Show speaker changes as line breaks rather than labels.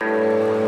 you.